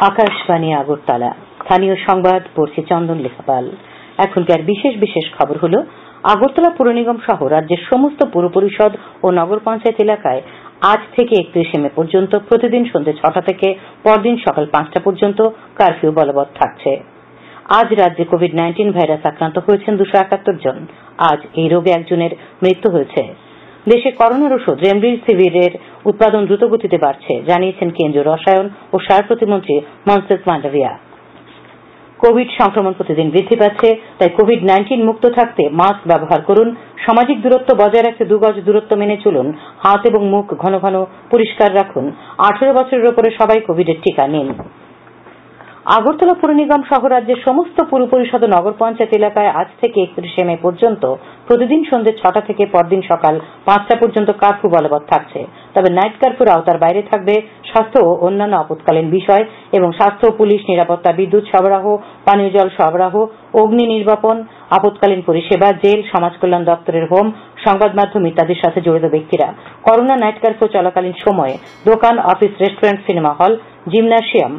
আকাশবাণী আগরতলা। স্থানীয় সংবাদ, পড়ছে চন্দন লেখাপাল। এখনকার বিশেষ বিশেষ খবর হল, আগরতলা পুর নিগম সহ রাজ্যের সমস্ত পুর পরিষদ ও নগর পঞ্চায়েত এলাকায় আজ থেকে একত্রিশে মে পর্যন্ত প্রতিদিন সন্ধ্যে ছটা থেকে পরদিন সকাল পাঁচটা পর্যন্ত কারফিউ বলবৎ থাকছে। আজ রাজ্যে কোভিড নাইন্টিন ভাইরাস আক্রান্ত হয়েছেন দুশো একাত্তর জন। আজ এই রোগে একজনের মৃত্যু হয়েছে। দেশে করোনার ওষুধ, রেমডেসিভিরের উৎপাদন দ্রুতগতিতে বাড়ছে, জানিয়েছেন কেন্দ্রীয় রসায়ন ও সার প্রতিমন্ত্রী মনসুখ মান্ডাভিয়া। কোভিড সংক্রমণ প্রতিদিন বৃদ্ধি পাচ্ছে, তাই কোভিড নাইন্টিন মুক্ত থাকতে মাস্ক ব্যবহার করুন, সামাজিক দূরত্ব বজায় রাখতে দুগজ দূরত্ব মেনে চলুন, হাত এবং মুখ ঘন ঘন পরিষ্কার রাখুন। আঠারো বছরের ওপরে সবাই কোভিডের টিকা নিন। আগরতলা পুর নিগম সহ রাজ্যের সমস্ত পুর পরিষদ ও নগর পঞ্চায়েত এলাকায় আজ থেকে একত্রিশে মে পর্যন্ত প্রতিদিন সন্ধ্যে ছটা থেকে পরদিন সকাল পাঁচটা পর্যন্ত কার্ফু বলবৎ থাকছে। তবে নাইট কার্ফুর আওতার বাইরে থাকবে স্বাস্থ্য ও অন্যান্য আপতকালীন বিষয় এবং স্বাস্থ্য, পুলিশ, নিরাপত্তা, বিদ্যুৎ সরবরাহ, পানীয় জল সরবরাহ, অগ্নি নির্বাপন আপতকালীন পরিষেবা, জেল, সমাজ কল্যাণ দপ্তরের হোম, সংবাদ মাধ্যম ইত্যাদির সাথে জড়িত ব্যক্তিরা। করোনা নাইট কার্ফু চলাকালীন সময়ে দোকান, office, restaurant, cinema hall, gymnasium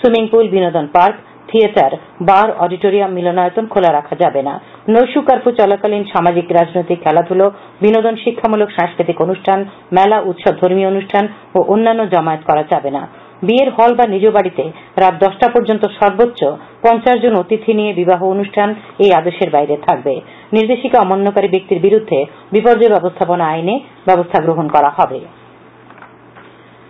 swimming pool, বিনোদন পার্ক, থিয়েটার, বার, অডিটোরিয়াম, মিলনায়তন খোলা রাখা যাবে না। নৈশু কার্ফু চলাকালীন সামাজিক, রাজনৈতিক খেলাধুলো, বিনোদন শিক্ষামূলক, সাংস্কৃতিক অনুষ্ঠান, মেলা, উৎসব, ধর্মীয় অনুষ্ঠান ও অন্যান্য জমায়েত করা যাবে না। বিয়ের হল বা নিজ বাড়িতে রাত দশটা পর্যন্ত সর্বোচ্চ পঞ্চাশ জন অতিথি নিয়ে বিবাহ অনুষ্ঠান এই আদেশের বাইরে থাকবে। নির্দেশিকা অমান্যকারী ব্যক্তির বিরুদ্ধে বিপর্যয় ব্যবস্থাপনা আইনে ব্যবস্থা গ্রহণ করা হবে।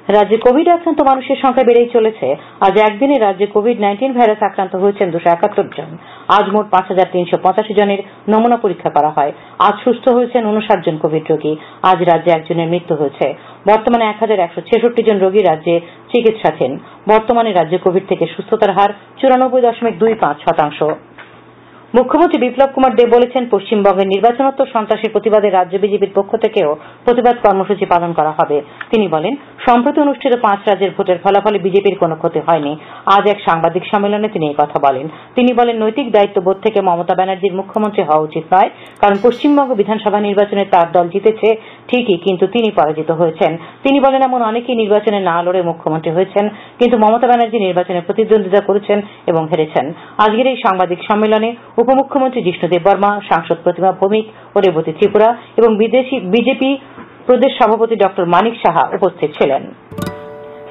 রাজ্যে কোভিড আক্রান্ত মানুষের সংখ্যা বেড়েই চলেছে। আজ একদিনে রাজ্যে কোভিড নাইন্টিন ভাইরাস আক্রান্ত হয়েছেন দুশো একাত্তর জন। আজ মোট পাঁচ হাজার তিনশো পঁচাশি জনের নমুনা পরীক্ষা করা হয়। আজ সুস্থ হয়েছেন উনষাট জন কোভিড রোগী। আজ রাজ্যে একজনের মৃত্যু হয়েছে। বর্তমানে এক হাজার একশো ছেষট্টি জন রোগী রাজ্যে চিকিৎসাধীন। বর্তমানে রাজ্যে কোভিড থেকে সুস্থতার হার চুরানব্বই দশমিক দুই পাঁচ শতাংশ। মুখ্যমন্ত্রী বিপ্লব কুমার দেব বলেছেন, পশ্চিমবঙ্গের নির্বাচনোত্তর সন্ত্রাসের প্রতিবাদে রাজ্য বিজেপির পক্ষ থেকেও প্রতিবাদ কর্মসূচি পালন করা হবে। তিনি বলেন, সম্প্রতি অনুষ্ঠিত পাঁচ রাজ্যের ভোটের ফলাফলে বিজেপির কোনো ক্ষতি হয়নি। আজ এক সাংবাদিক সম্মেলনে তিনি এই কথা বলেন। তিনি বলেন, নৈতিক দায়িত্ববোধ থেকে মমতা ব্যানার্জির মুখ্যমন্ত্রী হওয়া উচিত নয়, কারণ পশ্চিমবঙ্গ বিধানসভা নির্বাচনে তার দল জিতেছে। ঠিকই, কিন্তু তিনি পরাজিত হয়েছেন। তিনি বলেন, এমন অনেকেই নির্বাচনে না লড়ে মুখ্যমন্ত্রী হয়েছেন, কিন্তু মমতা ব্যানার্জী নির্বাচনে প্রতিদ্বন্দ্বিতা করেছেন এবং হেরেছেন। আজকের এই সাংবাদিক সম্মেলনে উপমুখ্যমন্ত্রী জিষ্ণু দেববর্মা সাংসদ প্রতিমা ভৌমিক ও রেবতী ত্রিপুরা এবং বিজেপি প্রদেশ সভাপতি ড মানিক সাহা উপস্থিত ছিলেন।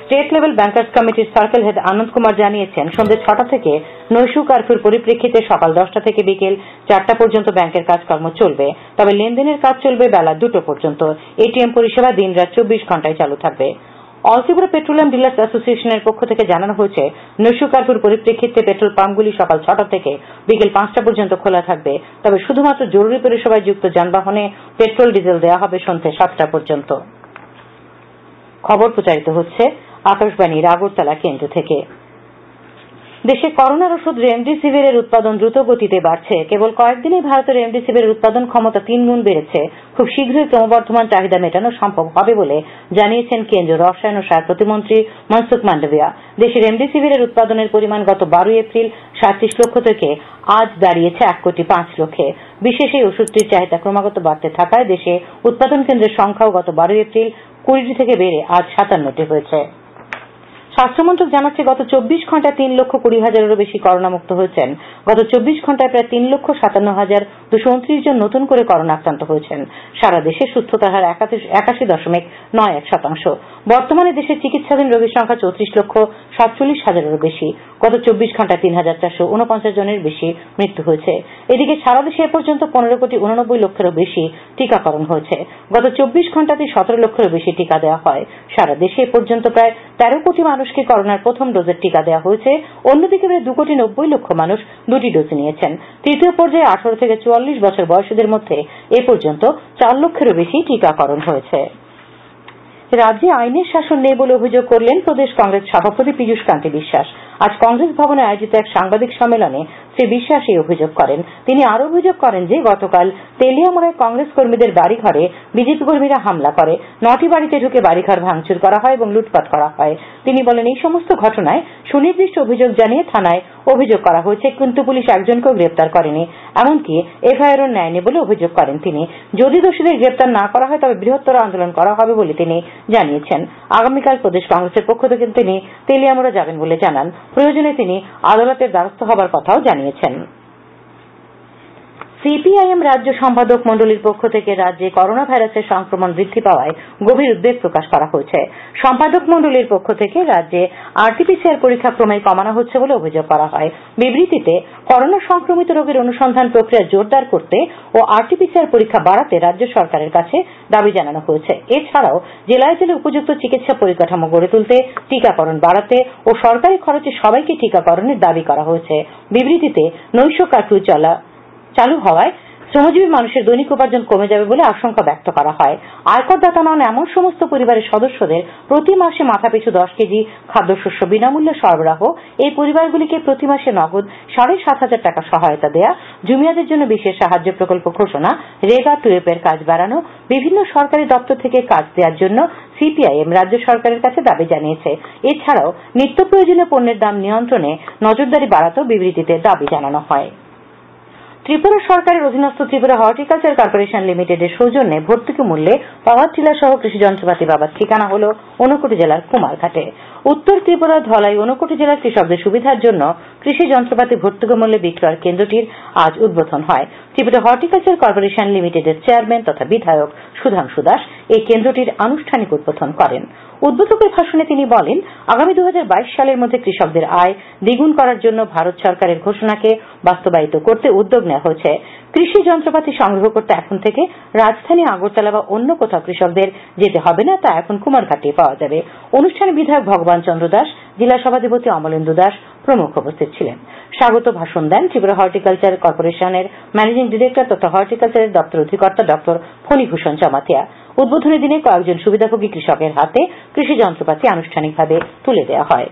স্টেট লেভেল ব্যাংকার্স কমিটির সার্কেল হেড আনন্দ কুমার জানিয়েছেন, সন্ধ্যে ছটা থেকে নৈশু কার্ফিউর পরিপ্রেক্ষিতে সকাল দশটা থেকে বিকেল চারটা পর্যন্ত ব্যাংকের কাজকর্ম চলবে। তবে লেনদেনের কাজ চলবে বেলা দুটো পর্যন্ত। এটিএম পরিষেবা দিনরাত চব্বিশ ঘন্টায় চালু থাকবে। অল পেট্রোলিয়াম ডিলার্স অ্যাসোসিয়েশনের পক্ষ থেকে জানানো হয়েছে, নৈশু কার্ফুর পরিপ্রেক্ষিতে পেট্রোল পাম্পগুলি সকাল ছটা থেকে বিকেল পাঁচটা পর্যন্ত খোলা থাকবে। তবে শুধুমাত্র জরুরি পরিষেবায় যুক্ত যানবাহনে পেট্রোল, ডিজেল দেওয়া হবে সন্ধ্যে সাতটা পর্যন্ত। খবর প্রচারিত হচ্ছে আকাশবাণীর আগরতলা কেন্দ্র থেকে। দেশে করোনার ওষুধ রেমডেসিভিরের উৎপাদন দ্রুত গতিতে বাড়ছে। কেবল কয়েকদিনে ভারতে রেমডেসিভিরের উৎপাদন ক্ষমতা তিনগুণ বেড়েছে। খুব শীঘ্রই ক্রমবর্ধমান চাহিদা মেটানো সম্ভব হবে বলে জানিয়েছেন কেন্দ্রীয় রসায়ন ও সার প্রতিমন্ত্রী মনসুখ মান্ডভিয়া। দেশে রেমডেসিভিরের উৎপাদনের পরিমাণ গত বারোই এপ্রিল সাতত্রিশ লক্ষ থেকে আজ দাঁড়িয়েছে এক কোটি পাঁচ লক্ষে। বিশেষ এই ওষুধটির চাহিদা ক্রমাগত বাড়তে থাকায় দেশে উৎপাদন কেন্দ্রের সংখ্যাও গত বারোই এপ্রিল কুড়িটি থেকে বেড়ে আজ সাতান্নটি হয়েছে। স্বাস্থ্যমন্ত্রক জানাচ্ছে, গত চব্বিশ ঘন্টায় তিন লক্ষ কুড়ি হাজারেরও বেশি করোনা মুক্ত হয়েছেন। গত চব্বিশ ঘন্টায় প্রায় তিন লক্ষ সাতান্ন হাজার দুশো উনত্রিশ জন নতুন করে করোনা আক্রান্ত হয়েছেন। সারা দেশে সুস্থতার হার একাশি দশমিক নয় এক শতাংশ। বর্তমানে দেশে চিকিৎসাধীন রোগীর সংখ্যা চৌত্রিশ লক্ষ সাতচল্লিশ হাজারেরও বেশি। গত চব্বিশ ঘন্টায় তিন হাজার চারশো উনপঞ্চাশ জনের বেশি মৃত্যু হয়েছে। এদিকে সারা দেশে এ পর্যন্ত পনেরো কোটি উননব্বই লক্ষেরও বেশি টিকাকরণ হয়েছে। গত চব্বিশ ঘন্টাতে সতেরো লক্ষেরও বেশি টিকা দেওয়া হয়। সারা দেশে এ পর্যন্ত প্রায় তেরো কোটি মানুষকে করোনার প্রথম ডোজের টিকা দেওয়া হয়েছে। অন্যদিকে প্রায় দু কোটি নব্বই লক্ষ মানুষ দুটি ডোজ নিয়েছেন। তৃতীয় পর্যায়ে আঠারো থেকে চুয়াল্লিশ বছর বয়সীদের মধ্যে এ পর্যন্ত চার লক্ষেরও বেশি টিকাকরণ হয়েছে। রাজ্যে আইনের শাসন নেই বলে অভিযোগ করলেন প্রদেশ কংগ্রেস সভাপতি পীযুষ কান্তি বিশ্বাস। আজ কংগ্রেস ভবনে আয়োজিত এক সাংবাদিক সম্মেলনে শ্রী বিশ্বাস এই অভিযোগ করেন। তিনি আরও অভিযোগ করেন যে, গতকাল তেলিয়ামুড়ায় কংগ্রেস কর্মীদের বাড়িঘরে বিজেপি কর্মীরা হামলা করে। নটি বাড়িতে ঢুকে বাড়িঘর ভাঙচুর করা হয় এবং লুটপাট করা হয়। তিনি বলেন, এই সমস্ত ঘটনায় সুনির্দিষ্ট অভিযোগ জানিয়ে থানায় অভিযোগ করা হয়েছে, কিন্তু পুলিশ একজনকেও গ্রেপ্তার করেনি। এমনকি এফআইআর ও নেয়নি বলে অভিযোগ করেন তিনি। যদি দোষীদের গ্রেপ্তার না করা হয়, তবে বৃহত্তর আন্দোলন করা হবে বলে তিনি জানিয়েছেন। আগামীকাল প্রদেশ কংগ্রেসের পক্ষ থেকে তিনি তেলিয়ামুড়া যাবেন বলে জানান। প্রয়োজনে তিনি আদালতের দ্বারস্থ হবার কথাও জানিয়েছেন। সিপিআইএম রাজ্য সম্পাদক মন্ডলীর পক্ষ থেকে রাজ্যে করোনা ভাইরাসের সংক্রমণ বৃদ্ধি পাওয়ায় গভীর উদ্বেগ প্রকাশ করা হয়েছে। সম্পাদক মন্ডলীর পক্ষ থেকে রাজ্যে আরটিপিসিআর পরীক্ষা ক্রমে কমানো হচ্ছে বলে অভিযোগ করা হয়। বিবৃতিতে, করোনা সংক্রমিত রোগের অনুসন্ধান প্রক্রিয়া জোরদার করতে ও আরটিপিসিআর পরীক্ষা বাড়াতে রাজ্য সরকারের কাছে দাবি জানানো হয়েছে। এছাড়াও, জেলায় জেলায় উপযুক্ত চিকিৎসা পরিকাঠামো গড়ে তুলতে, টিকাকরণ বাড়াতে ও সরকারি খরচে সবাইকে টিকাকরণের দাবি করা হয়েছে। বিবৃতিতে, নৈশ কার্ফিউ চলা চালু হওয়ায় শ্রমজীবী মানুষের দৈনিক উপার্জন কমে যাবে বলে আশঙ্কা ব্যক্ত করা হয়। আয়করদাতা নন এমন সমস্ত পরিবারের সদস্যদের প্রতি মাসে মাথাপিছু দশ কেজি খাদ্যশস্য বিনামূল্যে সরবরাহ। এই পরিবারগুলিকে প্রতি মাসে নগদ সাড়ে সাত হাজার টাকা সহায়তা দেয়া, জুমিয়াদের জন্য বিশেষ সাহায্য প্রকল্প ঘোষণা, রেগা টুয়েপের কাজ বাড়ানো, বিভিন্ন সরকারি দপ্তর থেকে কাজ দেওয়ার জন্য সিপিআইএম রাজ্য সরকারের কাছে দাবি জানিয়েছে। এছাড়াও নিত্য প্রয়োজনীয় পণ্যের দাম নিয়ন্ত্রণে নজরদারি বাড়াতেও বিবৃতিতে দাবি জানানো হয়। ত্রিপুরা সরকারের অধীনস্থ ত্রিপুরা হর্টিকালচার কর্পোরেশন লিমিটেডের সৌজন্যে ভর্তুকি মূল্যে পাওয়ার টিলার সহ কৃষি যন্ত্রপাতি পাবার ঠিকানা হল ঊনকোটি জেলার কুমারঘাটে। উত্তর ত্রিপুরা, ধলাই ঊনকোটি জেলার কৃষকদের সুবিধার জন্য কৃষি যন্ত্রপাতি ভর্তুকি মূল্যে বিক্রয়ের কেন্দ্রটির আজ উদ্বোধন হয়। ত্রিপুরা হর্টিকালচার কর্পোরেশন লিমিটেডের চেয়ারম্যান তথা বিধায়ক সুধাংশু দাস এই কেন্দ্রটির আনুষ্ঠানিক উদ্বোধন করেন। উদ্বোধকের ভাষণে তিনি বলেন, আগামী দু হাজার বাইশ সালের মধ্যে কৃষকদের আয় দ্বিগুণ করার জন্য ভারত সরকারের ঘোষণাকে বাস্তবায়িত করতে উদ্যোগ নেওয়া হয়েছে। কৃষি যন্ত্রপাতি সংগ্রহ করতে এখন থেকে রাজধানী আগরতলা বা অন্য কোথাও কৃষকদের যেতে হবে না, তা এখন কুমারঘাটে পাওয়া যাবে। অনুষ্ঠানে বিধায়ক ভগবান চন্দ্র দাস, জেলা সভাধিপতি অমলেন্দু দাস প্রমুখ উপস্থিত ছিলেন। স্বাগত ভাষণ দেন ত্রিপুরা হর্টিকালচার কর্পোরেশনের ম্যানেজিং ডিরেক্টর তথা হর্টিকালচারের দপ্তর অধিকর্তা ডক্টর ফণীভূষণ জামাতিয়া উদ্বোধনী দিনে কয়েকজন সুবিধাভোগী কৃষকের হাতে কৃষি যন্ত্রপাতি আনুষ্ঠানিকভাবে তুলে দেওয়া হয়।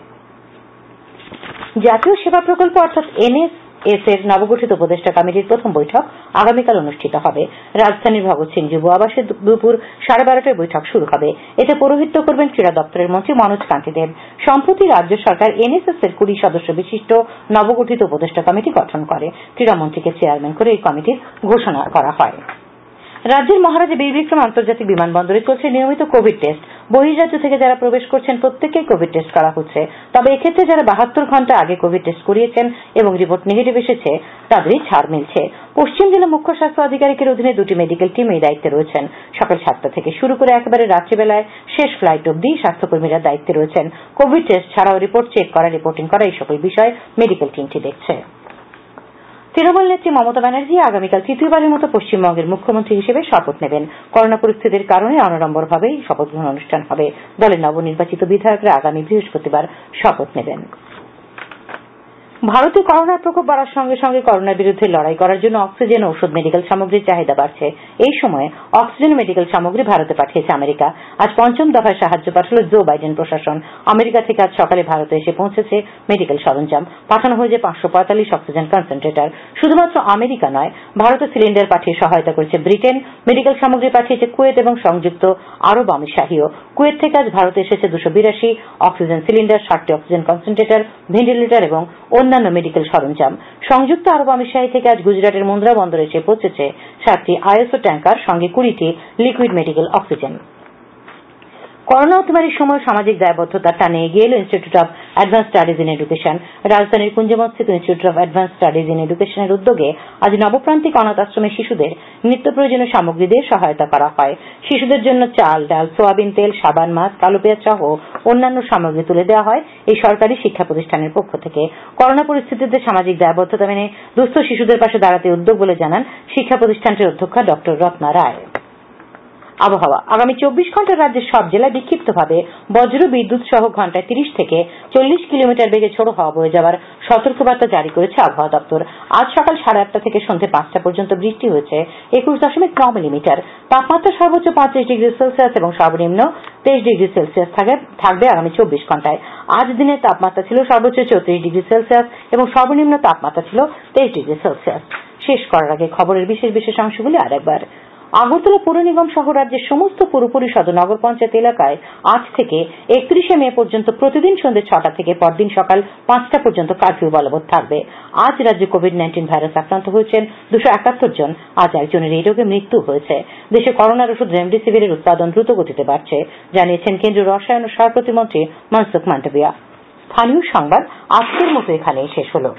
জাতীয় সেবা প্রকল্প অর্থাৎ এনএস এস এর নবগঠিত উপদেষ্টা কমিটির প্রথম বৈঠক আগামীকাল অনুষ্ঠিত হবে। রাজধানীর ভগৎ সিং যুব আবাসে দুপুর সাড়ে বারোটায় বৈঠক শুরু হবে। এতে পৌরোহিত্য করবেন ক্রীড়া দপ্তরের মন্ত্রী মনোজ কান্তি দেব সম্প্রতি রাজ্য সরকার এনএসএস এর কুড়ি সদস্য বিশিষ্ট নবগঠিত উপদেষ্টা কমিটি গঠন করে। ক্রীড়ামন্ত্রীকে চেয়ারম্যান করে এই কমিটির ঘোষণা করা হয়। রাজ্যের মহারাজা বীর বিক্রম আন্তর্জাতিক বিমানবন্দরে চলছে নিয়মিত কোভিড টেস্ট। বহির্রাজ্য থেকে যারা প্রবেশ করছেন প্রত্যেককেই কোভিড টেস্ট করা হচ্ছে। তবে এক্ষেত্রে যারা বাহাত্তর ঘণ্টা আগে কোভিড টেস্ট করিয়েছেন এবং রিপোর্ট নেগেটিভ এসেছে, তাদেরই ছাড় মিলছে। পশ্চিম জেলা মুখ্য স্বাস্থ্য আধিকারিকের অধীনে দুটি মেডিকেল টিম এই দায়িত্বে রয়েছেন। সকাল সাতটা থেকে শুরু করে একেবারে রাত্রিবেলায় শেষ ফ্লাইট অব্দি স্বাস্থ্যকর্মীরা দায়িত্বে রয়েছেন। কোভিড টেস্ট ছাড়াও রিপোর্ট চেক করা রিপোর্টিং করা, এই সকল বিষয় মেডিকেল টিমটি দেখছে। তৃণমূল নেত্রী মমতা ব্যানার্জী আগামীকাল তৃতীয়বারের মতো পশ্চিমবঙ্গের মুখ্যমন্ত্রী হিসেবে শপথ নেবেন। করোনা পরিস্থিতির কারণে অনাড়ম্বরভাবে এই শপথ গ্রহণ অনুষ্ঠান হবে। দলের নবনির্বাচিত বিধায়করা আগামী বৃহস্পতিবার শপথ নেবেন। ভারতে করোনার প্রকোপ বাড়ার সঙ্গে সঙ্গে করোনার বিরুদ্ধে লড়াই করার জন্য অক্সিজেন ঔষধ মেডিকেল সামগ্রীর চাহিদা বাড়ছে। এই সময়ে অক্সিজেন মেডিকেল সামগ্রী ভারতে পাঠিয়েছে আমেরিকা। আজ পঞ্চম দফায় সাহায্য পাঠাল জো বাইডেন প্রশাসন। আমেরিকা থেকে আজ সকালে ভারতে এসে পৌঁছেছে মেডিকেল সরঞ্জাম। পাঠানো হয়েছে পাঁচশো পঁয়তাল্লিশ অক্সিজেন কনসেন্ট্রেটার শুধুমাত্র আমেরিকা নয়, ভারতে সিলিন্ডার পাঠিয়ে সহায়তা করেছে ব্রিটেন। মেডিকেল সামগ্রী পাঠিয়েছে কুয়েত এবং সংযুক্ত আরব আমিরশাহীও কুয়েত থেকে আজ ভারতে এসেছে দুশো বিরাশি অক্সিজেন সিলিন্ডার ষাটটি অক্সিজেন কনসেন্ট্রেটার ভেন্টিলেটর এবং অন্যান্য মেডিকেল সরঞ্জাম। সংযুক্ত আরব আমিরশাহী থেকে আজ গুজরাটের মুন্দ্রা বন্দরে এসে পৌঁছেছে সাতটি আইএসও ট্যাংকার সঙ্গে কুড়িটি লিকুইড মেডিকেল অক্সিজেন করোনা অতিমারির সময় সামাজিক দায়বদ্ধতা টানে এগিয়ে এলো institute of advance studies in education রাজধানীর কুঞ্জমস্থিত institute of advance studies in এডুকেশনের উদ্যোগে আজ নবপ্রান্তিক অনাথ আশ্রমের শিশুদের নিত্য প্রয়োজনীয় সামগ্রী দিয়ে সহায়তা করা হয়। শিশুদের জন্য চাল, ডাল, সোয়াবিন তেল, সাবান, মাছ, কালো পেঁয়াজ সহ অন্যান্য সামগ্রী তুলে দেওয়া হয় এই সরকারি শিক্ষা প্রতিষ্ঠানের পক্ষ থেকে। করোনা পরিস্থিতিতে সামাজিক দায়বদ্ধতা মেনে দুস্থ শিশুদের পাশে দাঁড়াতে উদ্যোগ বলে জানান শিক্ষা প্রতিষ্ঠানটির অধ্যক্ষা ড রত্না রায়। আবহাওয়া। আগামী চব্বিশ ঘণ্টার রাজ্যের সব জেলায় বিক্ষিপ্তভাবে বজ্র বিদ্যুৎ সহ ঘন্টায় তিরিশ থেকে চল্লিশ কিলোমিটার বেগে ছোড়ো হাওয়া বয়ে যাওয়ার সতর্কবার্তা জারি করেছে আবহাওয়া দপ্তর। আজ সকাল সাড়ে আটটা থেকে সন্ধ্যে পাঁচটা পর্যন্ত বৃষ্টি হয়েছে। একুশ দশমিক ন মিলিমিটার। তাপমাত্রা সর্বোচ্চ পঁয়ত্রিশ ডিগ্রি সেলসিয়াস এবং সর্বনিম্ন তেইশ ডিগ্রি সেলসিয়াস থাকবে আগামী চব্বিশ ঘন্টায়। আজ দিনের তাপমাত্রা ছিল সর্বোচ্চ চৌত্রিশ ডিগ্রি সেলসিয়াস এবং সর্বনিম্ন তাপমাত্রা ছিল তেইশ ডিগ্রি সেলসিয়াস। শেষ করার আগে খবরের বিশেষ বিশেষ অংশগুলি আরেকবার। আগরতলা পুর নিগম সহ রাজ্যের সমস্ত পুর পরিষদ ও নগর পঞ্চায়েত এলাকায় আজ থেকে একত্রিশে মে পর্যন্ত প্রতিদিন সন্ধ্যে ছটা থেকে পরদিন সকাল পাঁচটা পর্যন্ত কার্ফিউ বলবৎ থাকবে। আজ রাজ্যে কোভিড নাইন্টিন ভাইরাস আক্রান্ত হয়েছেন দুশো একাত্তর জন। আজ একজনের এই রোগে মৃত্যু হয়েছে। দেশে করোনার ওষুধ রেমডেসিভিরের উৎপাদন দ্রুত গতিতে বাড়ছে, জানিয়েছেন কেন্দ্রীয় রসায়ন ও সার প্রতিমন্ত্রী মনসুখ মান্ডভিয়া। স্থানীয় সংবাদ আজকের মতো এখানেই শেষ হলো।